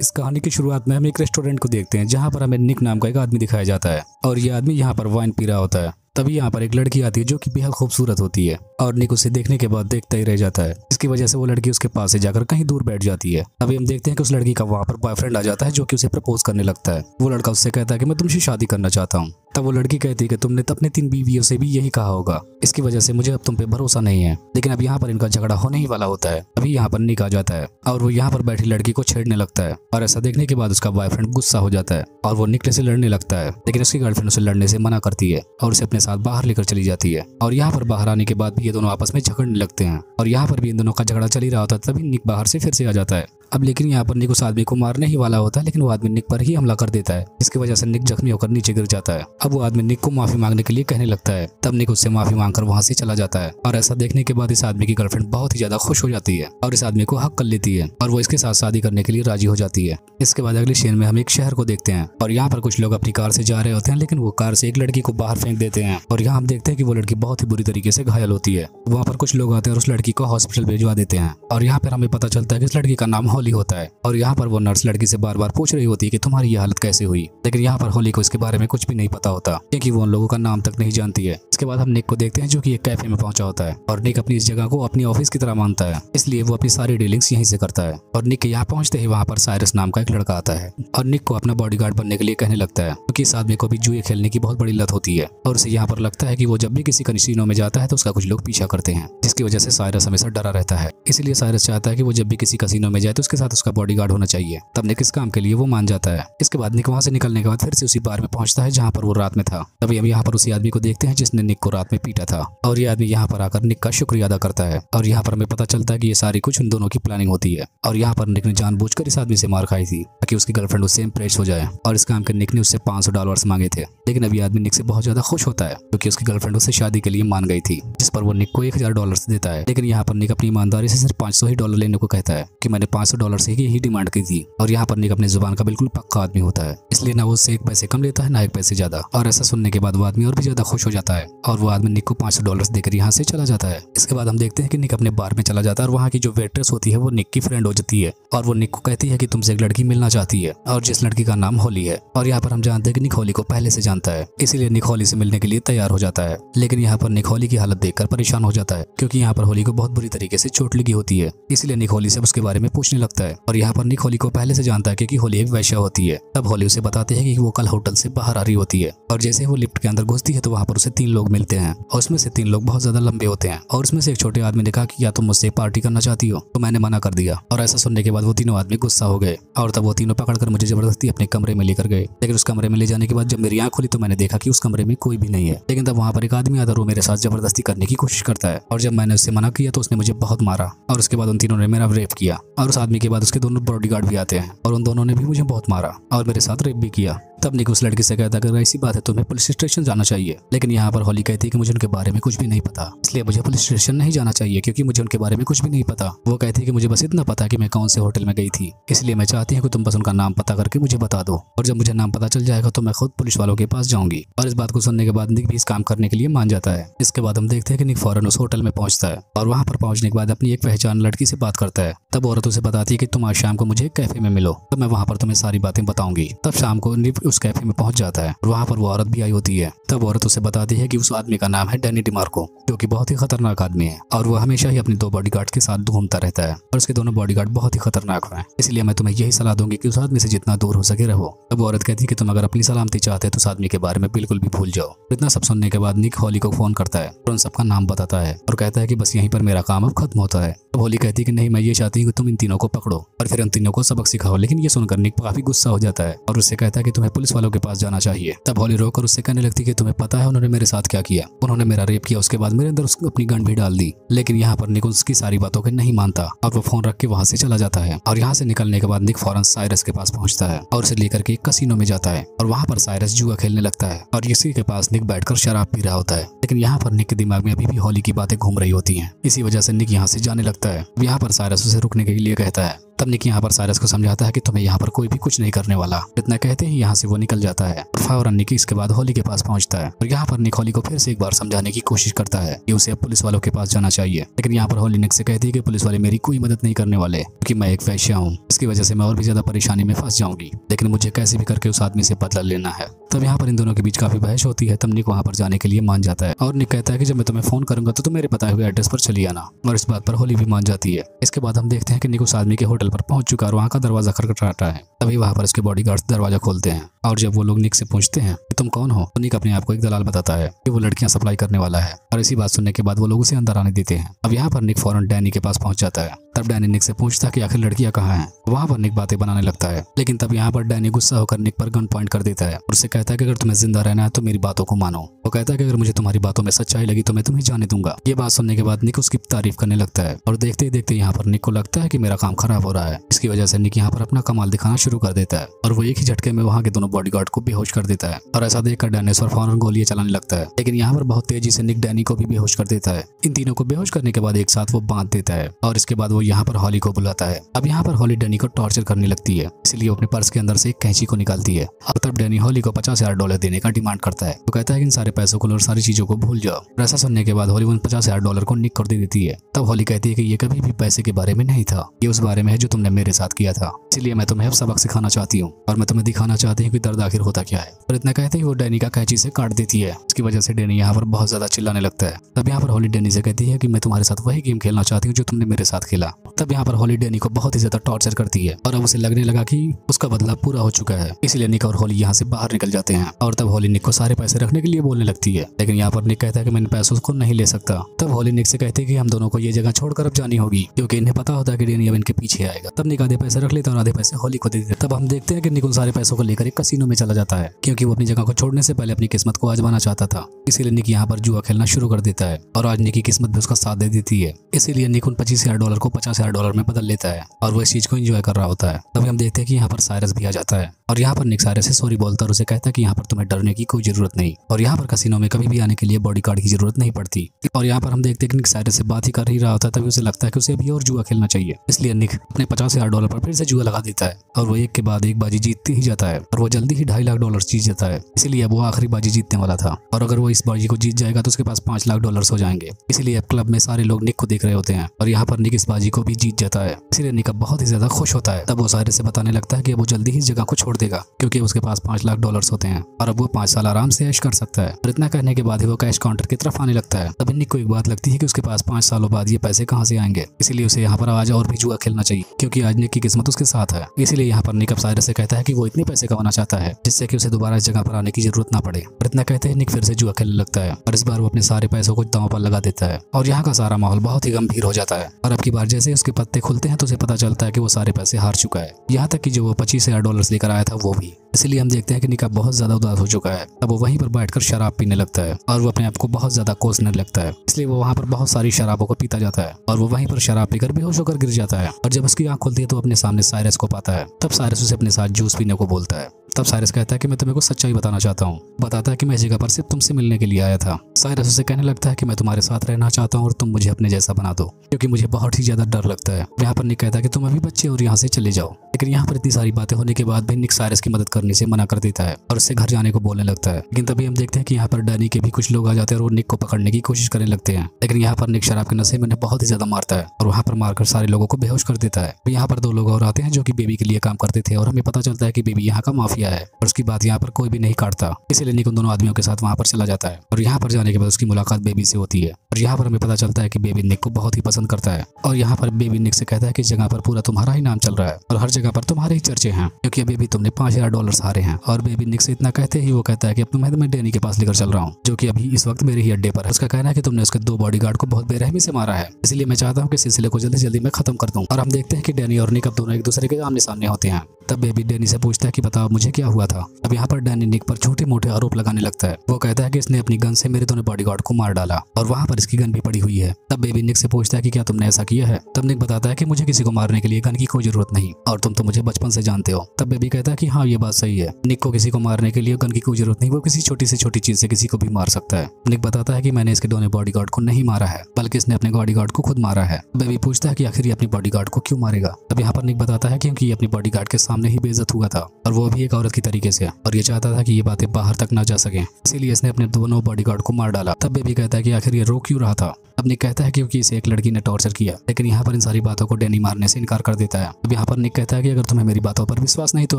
इस कहानी की शुरुआत में हम एक रेस्टोरेंट को देखते हैं, जहाँ पर हमें निक नाम का एक आदमी दिखाया जाता है। और ये आदमी यहाँ पर वाइन पी रहा होता है। तभी यहाँ पर एक लड़की आती है जो कि बेहद खूबसूरत होती है और निक उसे देखने के बाद देखता ही रह जाता है। इसकी वजह से वो लड़की उसके पास से जाकर कहीं दूर बैठ जाती है। तभी हम देखते हैं कि उस लड़की का वहाँ पर बॉयफ्रेंड आ जाता है जो कि उसे प्रपोज करने लगता है। वो लड़का उससे कहता है कि मैं तुमसे शादी करना चाहता हूँ। तब वो लड़की कहती है कि तुमने अपने तीन बीवियों से भी यही कहा होगा। इसकी वजह से मुझे अब तुम पे भरोसा नहीं है। लेकिन अब यहाँ पर इनका झगड़ा होने ही वाला होता है। अभी यहाँ पर निक आ जाता है और वो यहाँ पर बैठी लड़की को छेड़ने लगता है और ऐसा देखने के बाद उसका बॉयफ्रेंड गुस्सा हो जाता है और वो निकले से लड़ने लगता है। लेकिन उसकी गर्लफ्रेंड उसे लड़ने से मना करती है और उसे अपने साथ बाहर लेकर चली जाती है। और यहाँ पर बाहर आने के बाद भी ये दोनों आपस में झगड़ने लगते हैं। और यहाँ पर भी इन दोनों का झगड़ा चल ही रहा होता है, तभी निक बाहर से फिर से आ जाता है। अब लेकिन यहाँ पर निक उस आदमी को मारने ही वाला होता है, लेकिन वो आदमी निक पर ही हमला कर देता है। इसकी वजह से निक जख्मी होकर नीचे गिर जाता है। अब वो आदमी निक को माफ़ी मांगने के लिए कहने लगता है। तब निक उससे माफ़ी मांगकर वहाँ से चला जाता है। और ऐसा देखने के बाद इस आदमी की गर्लफ्रेंड बहुत ही ज़्यादा खुश हो जाती है और इस आदमी को हक कर लेती है और वो इसके साथ शादी करने के लिए राज़ी हो जाती है। इसके बाद अगले शेर में हम एक शहर को देखते हैं और यहाँ पर कुछ लोग अपनी कार से जा रहे होते हैं, लेकिन वो कार से एक लड़की को बाहर फेंक देते हैं और यहाँ हम देखते हैं कि वो लड़की बहुत ही बुरी तरीके से घायल होती है। वहाँ पर कुछ लोग आते हैं और उस लड़की को हॉस्पिटल भिजवा देते हैं और यहाँ पर हमें पता चलता है कि इस लड़की का नाम होली होता है। और यहाँ पर वो नर्स लड़की से बार बार पूछ रही होती है कि तुम्हारी ये हालत कैसे हुई? लेकिन यहाँ पर होली को इसके बारे में कुछ भी नहीं पता होता, क्योंकि वो उन लोगों का नाम तक नहीं जानती है। इसके बाद हम निक को देखते हैं जो कि एक कैफ़े में पहुँचा होता है और निक अपनी इस जगह को अपनी ऑफ़िस की तरह मानता है। इसलिए वो अपनी सारी डीलिंग्स यहीं से करता है और निक यहाँ पहुँचते ही वहाँ पर साइरस नाम का एक लड़का आता है और निक को अपना बॉडीगार्ड बनने के लिए कहने लगता है क्योंकि इस आदमी को भी जुए खेलने की बहुत बड़ी लत होती है और उसे यहाँ पर लगता है कि वो जब भी किसी कनिशीनों में जाता है तो उसका कुछ लोग पीछा करते हैं, जिसकी वजह से साइरस हमेशा डरा रहता है। इसलिए साइरस चाहता है कि वो जब भी किसी कसिनो में जाए तो उसके साथ उसका बॉडीगार्ड होना चाहिए। तब निक इस काम के लिए वो मान जाता है। इसके बाद निक वहाँ से निकलने के बाद फिर से उसी बार में पहुँचता है जहाँ पर वो रात में था। तभी हम यहाँ पर उसी आदमी को देखते हैं जिसने निक को रात में पीटा था और ये आदमी यहाँ पर आकर निक का शुक्रिया अदा करता है और यहाँ पर हमें पता चलता है कि ये सारी कुछ उन दोनों की प्लानिंग होती है। और यहाँ पर निक ने जानबूझकर इस आदमी से मार खाई थी ताकि उसकी गर्लफ्रेंड उससे इम्प्रेस हो जाए और इस काम के निक ने उससे पाँच सौ डॉलर मांगे थे। लेकिन अभी आदमी निक से बहुत ज़्यादा खुश होता है क्योंकि उसकी गर्लफ्रेंड उससे शादी के लिए मान गई थी, जिस पर वो निक को एक हज़ार डॉलर देता है। लेकिन यहाँ पर निक अपनी ईमानदारी से सिर्फ़ पाँच सौ ही डॉलर लेने को कहता है कि मैंने पाँच सौ डॉलर से ही डिमांड की थी और यहाँ पर निक अपनी ज़ुबान का बिल्कुल पक्का आदमी होता है। इसलिए ना वो उससे एक पैसे कम लेता है, ना एक पैसे ज़्यादा और ऐसा सुनने के बाद वो आदमी और भी ज़्यादा खुश हो जाता है। और वो आदमी निक को पाँच सौ डॉलर देकर यहाँ से चला जाता है। इसके बाद हम देखते हैं कि निक अपने बार में चला जाता है और वहाँ की जो वेट्रेस होती है, वो निक की फ्रेंड हो जाती है और वो निक को कहती है कि तुमसे एक लड़की मिलना चाहती है और जिस लड़की का नाम होली है। और यहाँ पर हम जानते हैं कि निक होली को पहले से जानता है, इसीलिए निक होली से मिलने के लिए तैयार हो जाता है। लेकिन यहाँ पर निक होली की हालत देखकर परेशान हो जाता है, क्योंकि यहाँ पर होली को बहुत बुरी तरीके से चोट लगी होती है। इसलिए निक होली से उसके बारे में पूछने लगता है और यहाँ पर निक होली को पहले से जानता है क्योंकि होली एक वैश्या होती है। तब होली उसे बताते हैं कि वो कल होटल से बाहर आ रही होती है और जैसे वो लिफ्ट के अंदर घुसती है तो वहाँ पर उसे तीन लोग मिलते हैं और उसमें से तीन लोग बहुत ज़्यादा लंबे होते हैं और उसमें से एक छोटे आदमी ने कहा कि या तुम मुझसे पार्टी करना चाहती हो तो मैंने मना कर दिया। और ऐसा सुनने के बाद वो तीनों आदमी गुस्सा हो गए और तब वो तीनों पकड़कर मुझे ज़बरदस्ती अपने कमरे में लेकर गए। लेकिन उस कमरे में ले जाने के बाद जब मेरी आँख खुली तो मैंने देखा कि उस कमरे में कोई भी नहीं है। लेकिन तब वहाँ पर एक आदमी आता वो मेरे साथ ज़बरदस्ती करने की कोशिश करता है और जब मैंने उससे मना किया तो उसने मुझे बहुत मारा और उसके बाद उन तीनों ने मेरा रेप किया और उस आदमी के बाद उसके दोनों बॉडीगार्ड भी आते हैं और उन दोनों ने भी मुझे बहुत मारा और मेरे साथ रेप भी किया। तब निक उस लड़की से कहता है अगर ऐसी बात है तुम्हें पुलिस स्टेशन जाना चाहिए। लेकिन यहाँ पर होली कहती है कि मुझे उनके बारे में कुछ भी नहीं पता। इसलिए मुझे पुलिस स्टेशन नहीं जाना चाहिए, क्योंकि मुझे उनके बारे में कुछ भी नहीं पता। वो कहती है कि मुझे बस इतना पता कि मैं कौन से होटल में गई थी। इसलिए मैं चाहती हूँ कि तुम बस उनका नाम पता करके मुझे बता दो। और जब मुझे नाम पता चल जाएगा तो मैं खुद पुलिस वालों के पास जाऊँगी। और इस बात को सुनने के बाद निक भी इस काम करने के लिए मान जाता है। इसके बाद हम देखते हैं कि निक फ़ौरन उस होटल में पहुँचता है। और वहाँ पर पहुँचने के बाद अपनी एक पहचान लड़की से बात करता है। तब औरत उसे बताती है कि तुम आज शाम को मुझे कैफ़े में मिलो। तब मैं वहाँ पर तुम्हें सारी बातें बताऊँगी। तब शाम को निक उस कैफ़े में पहुँच जाता है। वहाँ पर वो औरत भी आई होती है। तब औरत उसे बताती है कि उस आदमी का नाम है डैनी डिमार्को, जो कि बहुत ही खतरनाक आदमी है और वो हमेशा ही अपने दो बॉडीगार्ड के साथ घूमता रहता है और उसके दोनों बॉडीगार्ड बहुत ही खतरनाक हैं। इसलिए मैं तुम्हें यही सलाह दूँगी कि उस आदमी से जितना दूर हो सके रहो। तब औरत कहती है कि तुम अगर अपनी सलामती चाहते हो तो उस आदमी के बारे में बिल्कुल भी भूल जाओ। इतना सब सुनने के बाद निक होली को फ़ोन करता है और उन सबका नाम बताता है और कहता है कि बस यहीं पर मेरा काम अब खत्म होता है। होली कहती है कि नहीं, मैं ये चाहती हूँ कि तुम इन तीनों को पकड़ो और फिर उन तीनों को सबक सिखाओ। लेकिन ये सुनकर निक काफ़ी गुस्सा हो जाता है और उससे कहता है कि तुम्हें पुलिस वालों के पास जाना चाहिए। तब होली रोकर उससे कहने लगती कि तुम्हें पता है उन्होंने मेरे साथ क्या किया। उन्होंने मेरा रेप किया, उसके बाद मेरे अंदर अपनी गन भी डाल दी। लेकिन यहाँ पर निक उसकी सारी बातों को नहीं मानता। और वो फ़ोन रख के वहाँ से चला जाता है और यहाँ से निकलने के बाद निक फ़ौरन साइरस के पास पहुँचता है और उसे लेकर के कसिनो में जाता है और वहाँ पर साइरस जुआ खेलने लगता है और इसी के पास निक बैठकर शराब पी रहा होता है। लेकिन यहाँ पर निक के दिमाग में अभी भी होली की बातें घूम रही होती हैं। इसी वजह से निक यहाँ से जाने लगता है। यहाँ पर साइरस उसे रुकने के लिए कहता है। तब निक यहाँ पर सारस को समझाता है कि तुम्हें यहाँ पर कोई भी कुछ नहीं करने वाला। इतना कहते ही, यहाँ से वो निकल जाता है। और फ़ौरन निक इसके बाद होली के पास पहुँचता है और यहाँ पर निक होली को फिर से एक बार समझाने की कोशिश करता है कि उसे अब पुलिस वालों के पास जाना चाहिए। लेकिन यहाँ पर होली निक से कहती है कि पुलिस वाले मेरी कोई मदद नहीं करने वाले, क्योंकि मैं एक वैश्या हूँ। इसकी वजह से मैं और भी ज़्यादा परेशानी में फंस जाऊँगी। लेकिन मुझे कैसे भी करके उस आदमी से बदला लेना है। तब यहाँ पर इन दोनों के बीच काफ़ी बहस होती है। तब निक वहाँ पर जाने के लिए मान जाता है और निक कहता है कि जब मैं तुम्हें फ़ोन करूँगा तो तुम मेरे बताए हुए एड्रेस पर चली आना और इस बात पर होली भी मान जाती है। इसके बाद हम देखते हैं कि निक उस आदमी के होटल पर पहुँच चुका है और वहाँ का दरवाज़ा खटखटाता है। तभी वहाँ पर उसके बॉडी दरवाज़ा खोलते हैं और जब वो लोग निक से पूछते हैं कि तुम कौन हो तो निक अपने आप को एक दलाल बताता है कि वो लड़कियाँ सप्लाई करने वाला है। और इसी बात सुनने के बाद वो लोग उसे अंदर आने देते हैं। अब यहाँ पर निक फ़ौरन डैनी के पास पहुँच जाता है। तब डैनी निक से पूछता कि आखिर लड़कियाँ कहाँ हैं? वहाँ पर निक बातें बनाने लगता है। लेकिन तब यहाँ पर डैनी गुस्सा होकर निक पर गन पॉइंट कर देता है और उससे कहता है कि अगर तुम्हें ज़िंदा रहना है तो मेरी बातों को मानो। वो कहता है कि अगर मुझे तुम्हारी बातों में सच्चाई लगी तो मैं तुम्हें जाने दूँगा। ये बात सुनने के बाद निक उसकी तारीफ़ करने लगता है और देखते ही देखते यहाँ पर निक को लगता है कि मेरा काम खराब हो रहा है। इसकी वजह से निक यहाँ पर अपना कमाल दिखाना शुरू कर देता है और वो एक ही झटके में वहाँ के दोनों बॉडीगार्ड को बेहोश कर देता है और ऐसा देखकर डैनिस और फ़ौरन गोलियाँ चलाने लगता है। लेकिन यहाँ पर बहुत तेज़ी से निक डैनी को भी बेहोश कर देता है। इन तीनों को बेहोश करने के बाद एक साथ वो बाँध देता है और इसके बाद वो यहाँ पर हॉली को बुलाता है। अब यहाँ पर हॉली डैनी को टॉर्चर करने लगती है, इसलिए अपने पर्स के अंदर से एक कैंची को निकालती है। अब तब डैनी हॉली को पचास हज़ार डॉलर देने का डिमांड करता है। तो कहता है कि इन सारे पैसों को और सारी चीज़ों को भूल जाओ। ऐसा सुनने के बाद हॉली उन पचास हज़ार डॉलर को निक कर दे देती है। तब हॉली कहती है कि ये कभी भी पैसे के बारे में नहीं था। ये उस बारे में है जो तुमने मेरे साथ किया था। इसलिए मैं तुम्हें अब सबक सिखाना चाहती हूँ और मैं तुम्हें दिखाना चाहती हूँ कि दर्द आखिर होता क्या है। और इतना कहते ही वो डैनी का कैंची से काट देती है। इसकी वजह से डैनी यहाँ पर बहुत ज़्यादा चिल्लाने लगता है। तब यहाँ पर हॉली डैनी से कहती है कि मैं तुम्हारे साथ वही गेम खेलना चाहती हूँ जो तुमने मेरे साथ खेला। तब यहाँ पर हॉली डैनी को बहुत ही ज़्यादा टॉर्चर करती है और अब उसे लगने लगा कि उसका बदला पूरा हो चुका है। इसलिए निक और होली यहाँ से बाहर निकल जाते हैं और तब होली निक को सारे पैसे रखने के लिए बोलने लगती है। लेकिन यहाँ पर निक कहता है कि मैं पैसों को नहीं ले सकता। तब होली निक से कहती है कि हम दोनों को ये जगह छोड़कर अब जानी होगी, क्योंकि इन्हें पता होता है कि डैनी अब इनके पीछे आएगा। तब निक आधे पैसे रख लेते और आधे पैसे होली को दे देते तब हम देखते हैं कि निक उन सारे पैसों को लेकर एक कसीनो में चला जाता है, क्योंकि वो अपनी जगह को छोड़ने से पहले अपनी किस्मत को आजमाना चाहता था। इसीलिए निक यहाँ पर जुआ खेलना शुरू कर देता है और आज निक की किस्मत भी उसका साथ दे देती है। इसीलिए निक उन पच्चीस हज़ार डॉलर को पचास हज़ार डॉलर में बदल लेता है और वो इस चीज़ को एंजॉय कर रहा होता है। तभी हम देखते हैं कि यहाँ पर सायरस भी आ जाता है। और यहाँ पर निक साइरस से सॉरी बोलता और उसे कहता है कि यहाँ पर तुम्हें डरने की कोई ज़रूरत नहीं। और यहाँ पर कसिनो में कभी भी आने के लिए बॉडी कार्ड की ज़रूरत नहीं पड़ती। और यहाँ पर हम देखते हैं कि निक साइरस से बात ही कर ही रहा होता तभी उसे लगता है कि उसे अभी और जुआ खेलना चाहिए। इसलिए निक अपने पचास हज़ार डॉलर पर फिर से जुआ लगा देता है। और वो एक के बाद एक बाजी जीतती ही जाता है। और वो जल्दी ही ढाई लाख डॉलर जीत जाता है। इसलिए वो आखिरी बाजी जीतने वाला था। और अगर वो इस बाजी को जीत जाएगा तो उसके पास पाँच लाख डॉलर हो जाएँगे। इसलिए अब क्लब में सारे लोग निक को देख रहे होते हैं। और यहाँ पर निक इस बाजी को भी जीत जाता है। इसलिए निक अब बहुत ही ज़्यादा खुश होता है। तब वो सारे से बताने लगता है कि वो जल्दी ही जगह को छोड़ देगा, क्योंकि उसके पास पाँच लाख डॉलर होते हैं। और अब वो पाँच साल आराम से ऐश कर सकता है। और इतना कहने के बाद ही वो कैश काउंटर की तरफ़ आने लगता है। तभी निक को एक बात लगती है कि उसके पास पाँच सालों बाद ये पैसे कहाँ से आएँगे? इसीलिए उसे यहाँ पर आज और भी जुआ खेलना चाहिए, क्योंकि आज निक की किस्मत उसके साथ है। इसीलिए यहाँ पर निक अब साइरस से कहता है कि वो इतने पैसे कमाना चाहता है, जिससे कि उसे दोबारा इस जगह पर आने की ज़रूरत ना पड़े। और इतना कहते हैं निक फिर से जुआ खेलने लगता है, और इस बार वो अपने सारे पैसों को दांव पर लगा देता है। और यहाँ का सारा माहौल बहुत ही गंभीर हो जाता है। और अब की बार जैसे उसके पत्ते खुलते हैं तो उसे पता चलता है कि वो सारे पैसे हार चुका है। यहाँ तक कि जो वो पच्चीस हज़ार डॉलर लेकर आया था वो भी इसलिए हम देखते हैं कि निका बहुत ज़्यादा उदास हो चुका है। अब वो वहीं पर बैठकर शराब पीने लगता है और वो अपने आप को बहुत ज़्यादा कोसने लगता है। इसलिए वो वहाँ पर बहुत सारी शराबों को पीता जाता है और वो वहीं पर शराब पीकर बेहोश होकर गिर जाता है और जब उसकी आँख खुलती है तो अपने सामने साइरस को पाता है। तब साइरस उसे अपने साथ जूस पीने को बोलता है। तब साइरस कहता है कि मैं तुम्हें को सच्चाई बताना चाहता हूँ। बताता है कि मैं इस जगह पर सिर्फ़ तुमसे मिलने के लिए आया था। साइरस उसे कहने लगता है कि मैं तुम्हारे साथ रहना चाहता हूँ और तुम मुझे अपने जैसा बना दो, क्योंकि मुझे बहुत ही ज़्यादा डर लगता है। यहाँ पर निक कहता है कि तुम अभी बच्चे और यहाँ से चले जाओ। लेकिन यहाँ पर इतनी सारी बातें होने के बाद भी निक साइरस की मदद करने से मना कर देता है और उससे घर जाने को बोलने लगता है। लेकिन तभी हम देखते हैं कि यहाँ पर डैनी के भी कुछ लोग आ जाते हैं और निक को पकड़ने की कोशिश करने लगते हैं। लेकिन यहाँ पर निक शराब के नशे में बहुत ही ज़्यादा मारता है और वहाँ पर मारकर सारे लोगों को बेहोश कर देता है। यहाँ पर दो लोग और आते हैं जो की बेबी के लिए काम करते थे और हमें पता चलता है की बेबी यहाँ का माफिया है और उसकी बात यहाँ पर कोई भी नहीं काटता। इसीलिए निक उन दोनों आदमियों के साथ वहाँ पर चला जाता है और यहाँ पर जाने के बाद उसकी मुलाकात बेबी से होती है और यहाँ पर हमें पता चलता है की बेबी निक को बहुत ही पसंद करता है और यहाँ पर बेबी निक से कहता है कि जगह पर पूरा तुम्हारा ही नाम चल रहा है और हर जगह पर तुम्हारे ही चर्चे हैं, क्योंकि अभी भी तुमने पाँच हज़ार डॉलर हारे हैं। और बेबी निक से इतना कहते ही वो कहता है कि अब तुम्हें मैं डेनी के पास लेकर चल रहा हूँ, जो कि अभी इस वक्त मेरे ही अड्डे पर है। उसका कहना है कि तुमने उसके दो बॉडीगार्ड को बहुत बेरहमी से मारा है। इसलिए मैं चाहता हूँ कि सिलसिले को जल्दी जल्दी मैं खत्म कर दूँ। और हम देखते हैं कि डैनी और निक अब दोनों एक दूसरे के आमने सामने होते हैं। तब बेबी डैनी से पूछता है कि बताओ, मुझे क्या हुआ था? अब यहाँ पर डैनी निक पर छोटे मोटे आरोप लगाने लगता है। वो कहता है कि इसने अपनी गन से मेरे दोनों बॉडीगार्ड को मार डाला, और वहाँ पर इसकी गन भी पड़ी हुई है। तब बेबी निक से पूछता है कि क्या तुमने ऐसा किया है? तब निक बताता है कि मुझे किसी को मारने के लिए गन की कोई ज़रूरत नहीं, और तुम तो मुझे बचपन से जानते हो। तब बेबी कहता है कि हाँ ये बात सही है। निक को किसी को मारने के लिए गन की कोई ज़रूरत नहीं, वो किसी छोटी से छोटी चीज़ से किसी को भी मार सकता है। निक बताता है कि मैंने इसके दोनों बॉडीगार्ड को नहीं मारा है, बल्कि इसने अपने बॉडीगार्ड को खुद मारा है। बेबी पूछता है कि आखिर ये अपनी बॉडीगार्ड को क्यों मारेगा? तब यहाँ पर निक बताता है क्योंकि ये अपनी बॉडीगार्ड के सामने ही बेजत हुआ था, और वो भी एक औरत की तरीके से और ये चाहता था कि ये बातें बाहर तक ना जा सके। इसीलिए इसने अपने दोनों बॉडीगार्ड को मार डाला। तब बेबी कहता है कि आखिर ये रो क्यों रहा था? अब निक कहता है क्योंकि इसे एक लड़की ने टॉर्चर किया, लेकिन यहाँ पर इन सारी बातों को डेनी मारने से इनकार कर देता है। अब यहाँ पर निक कहता है कि अगर तुम्हें मेरी बातों पर विश्वास नहीं तो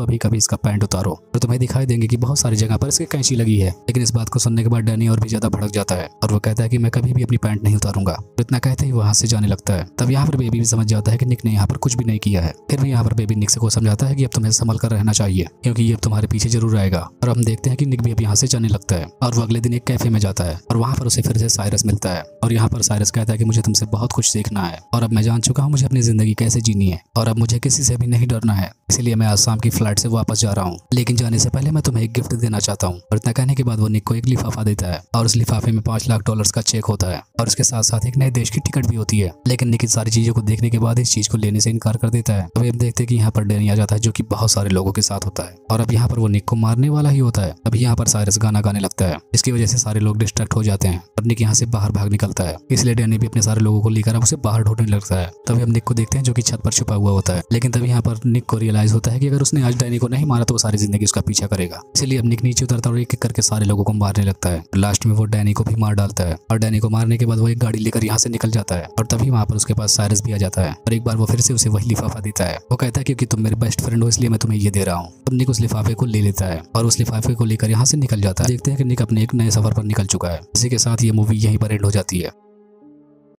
अभी कभी इसका पैंट उतारो। तो तुम्हें दिखाई देंगे कि बहुत सारी जगह पर इसकी कैंची लगी है, लेकिन इस बात को सुनने के बाद डैनी और भी ज़्यादा भड़क जाता है और वो कहता है कि मैं कभी भी अपनी पैंट नहीं उतारूँगा। तो इतना कहते ही वहाँ से जाने लगता है। तब यहाँ पर बेबी भी समझ जाता है कि निक ने यहाँ पर कुछ भी नहीं किया है। फिर भी यहाँ पर बेबी निक से को समझाता है कि अब तुम्हें संभल कर रहना चाहिए, क्योंकि ये अब तुम्हारे पीछे ज़रूर आएगा। और हम देखते हैं कि निक भी अब यहाँ से जाने लगता है और वो अगले दिन एक कैफ़े में जाता है और वहाँ पर उसे फिर से साइरस मिलता है और यहाँ पर साइरस कहता है कि मुझे तुमसे बहुत कुछ सीखना है और अब मैं जान चुका हूँ मुझे अपनी ज़िंदगी कैसे जीनी है और अब मुझे किसी से भी नहीं डरना है। इसलिए मैं आसाम की फ़्लाइट से वापस जा रहा हूँ। लेकिन जाने से पहले मैं तुम्हें एक गिफ्ट देना चाहता हूँ। और इतना कहने के बाद वो निक को एक लिफाफा देता है और उस लिफाफे में पाँच लाख डॉलर का चेक होता है। और उसके साथ साथ एक नए देश की टिकट भी होती है। लेकिन निक इन सारी चीज़ों को देखने के बाद इस चीज़ को लेने से इनकार कर देता है। अभी हम देखते हैं कि यहाँ पर डैनी आ जाता है जो कि बहुत सारे लोगों के साथ होता है। और अब यहाँ पर वो निक को मारने वाला ही होता है। अभी यहाँ पर साइरस गाना गाने लगता है। इसकी वजह से सारे लोग डिस्ट्रैक्ट हो जाते हैं और निक यहाँ से बाहर भाग निकलता है। इसलिए डैनी भी अपने सारे लोगों को लेकर अब उसे बाहर ढूँढने लगता है। तभी हम निक को देखते हैं, जो की छत पर छुपा हुआ होता है। लेकिन तभी यहाँ पर निक को रियलाइज़ होता है की अगर उसने आज डैनी को नहीं मारा तो सारी ज़िंदगी उसका पीछा करेगा। इसलिए अब निक नीचे उतरता और एक एक करके सारे लोगों को मारने लगता है। लास्ट में वो डैनी को भी मार डालता है। और डैनी को मारने के बाद वो एक गाड़ी लेकर यहाँ से निकल जाता है। और तभी वहाँ पर उसके पास साइरस भी आ जाता है। और एक बार वो फिर से उसे वही लिफाफा देता है। वो कहता है, क्योंकि तुम मेरे बेस्ट फ्रेंड हो, इसलिए मैं तुम्हें ये दे रहा हूँ। तब निक उस लिफाफे को ले लेता है। और उस लिफाफे को लेकर यहाँ से निकल जाता है। देखते हैं कि निक अपने एक नए सफ़र पर निकल चुका है। इसी के साथ ये मूवी यहीं पर एंड हो जाती है।